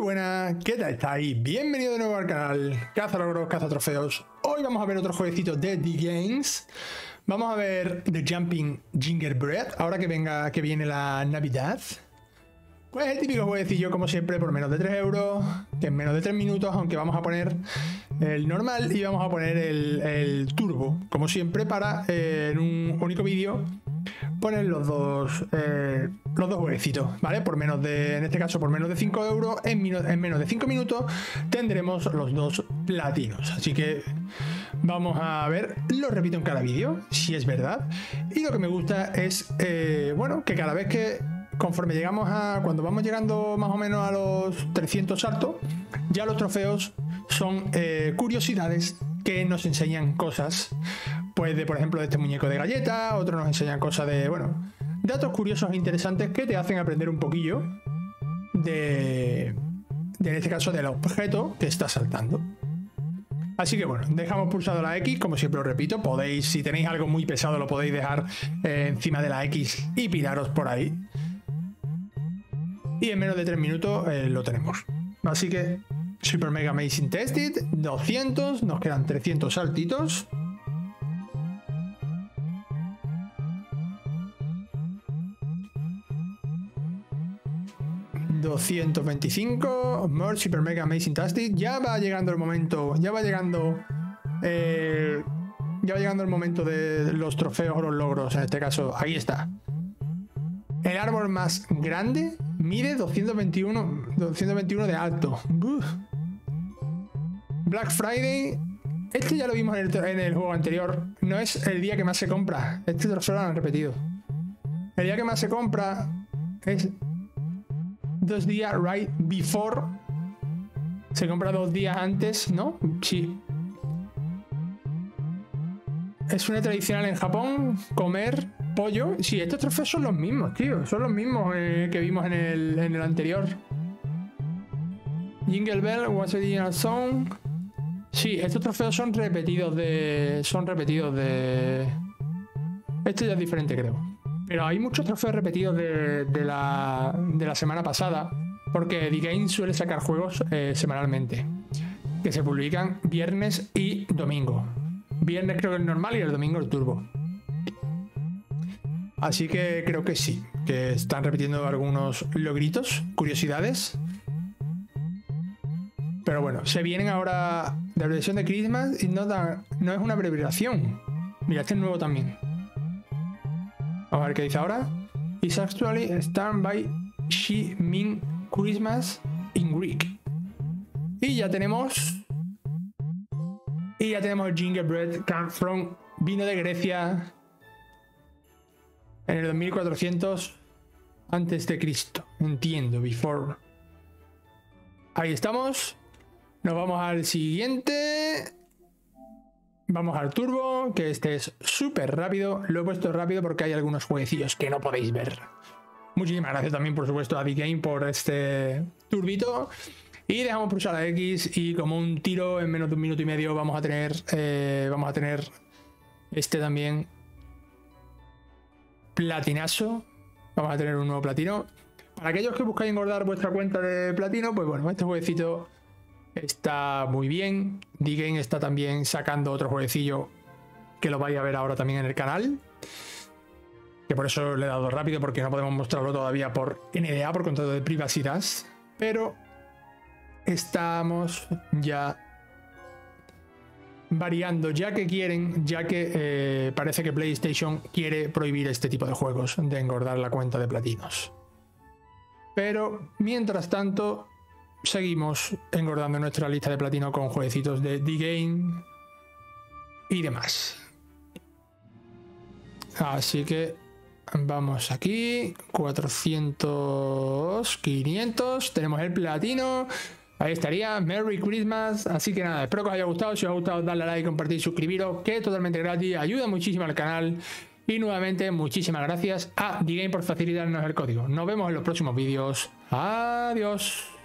buenas, ¿qué tal estáis? Bienvenido de nuevo al canal Caza Logros, Caza Trofeos. Hoy vamos a ver otro jueguecito de The Games. Vamos a ver The Jumping Gingerbread, ahora que venga, que viene la Navidad. Pues el típico jueguecillo, como siempre, por menos de 3 euros, que en menos de 3 minutos, aunque vamos a poner el normal y vamos a poner el, turbo, como siempre, para eh, en un único vídeo poner los dos eh, los dos jueguecitos, ¿vale? Por menos de, en este caso, por menos de 5 euros, en, en menos de 5 minutos tendremos los dos platinos. Así que vamos a ver, lo repito en cada vídeo, si es verdad. Y lo que me gusta es, eh, bueno, que cada vez que conforme llegamos a, cuando vamos llegando más o menos a los 300 saltos, ya los trofeos son eh, curiosidades que nos enseñan cosas pues de, por ejemplo, de este muñeco de galleta, otros nos enseñan cosas de, bueno, datos curiosos e interesantes que te hacen aprender un poquillo de, de en este caso, del objeto que está saltando. Así que bueno, dejamos pulsado la X, como siempre os repito, podéis, si tenéis algo muy pesado, lo podéis dejar eh, encima de la X y piraros por ahí. Y en menos de 3 minutos eh, lo tenemos. Así que Super Mega Amazing Tested, 200, nos quedan 300 saltitos. 225, More Super Mega Amazing Tastic. Ya va llegando el momento, ya va llegando. Eh, ya va llegando el momento de los trofeos o los logros. En este caso, ahí está. El árbol más grande mide 221, 221 de alto. Black Friday. Este ya lo vimos en el, en el, juego anterior. No es el día que más se compra. Este trofeo lo han repetido. El día que más se compra es dos días right before. Se compra dos días antes, ¿no? Sí. Es una tradicional en Japón comer pollo. Sí, estos trofeos son los mismos, tío. Son los mismos eh, que vimos en el, en el anterior. Jingle Bell, What's the Song. Sí, estos trofeos son repetidos de. Son repetidos de. Este ya es diferente, creo. Pero hay muchos trofeos repetidos de, la, semana pasada, porque The Game suele sacar juegos eh, semanalmente, que se publican viernes y domingo. Viernes creo que es normal y el domingo el turbo. Así que creo que sí, que están repitiendo algunos logritos, curiosidades. Pero bueno, se vienen ahora de la versión de Christmas y no, no es una abreviación. Mira, este es nuevo también. Vamos a ver qué dice ahora. Is actually started by She Min Christmas in Greek. Y ya tenemos. Y ya tenemos Gingerbread Come from vino de Grecia en el 2400 antes de Cristo. Entiendo, before. Ahí estamos. Nos vamos al siguiente. Vamos al turbo, que este es súper rápido. Lo he puesto rápido porque hay algunos jueguecillos que no podéis ver. Muchísimas gracias también, por supuesto, a The Game por este turbito. Y dejamos pulsar la X y como un tiro en menos de un minuto y medio vamos a tener, eh, vamos a tener este también platinazo. Vamos a tener un nuevo platino. Para aquellos que buscáis engordar vuestra cuenta de platino, pues bueno, este jueguecito está muy bien. Digen está también sacando otro jueguecillo que lo vais a ver ahora también en el canal. Que por eso le he dado rápido porque no podemos mostrarlo todavía por NDA, por contrato de privacidad. Pero estamos ya variando, ya que quieren, ya que eh, parece que PlayStation quiere prohibir este tipo de juegos, de engordar la cuenta de platinos. Pero mientras tanto, seguimos engordando nuestra lista de platino con jueguecitos de The Game y demás. Así que vamos aquí, 400, 500, tenemos el platino. Ahí estaría, Merry Christmas. Así que nada, espero que os haya gustado. Si os ha gustado, darle a like, compartir, suscribiros, que es totalmente gratis, ayuda muchísimo al canal. Y nuevamente, muchísimas gracias a The Game por facilitarnos el código. Nos vemos en los próximos vídeos. Adiós.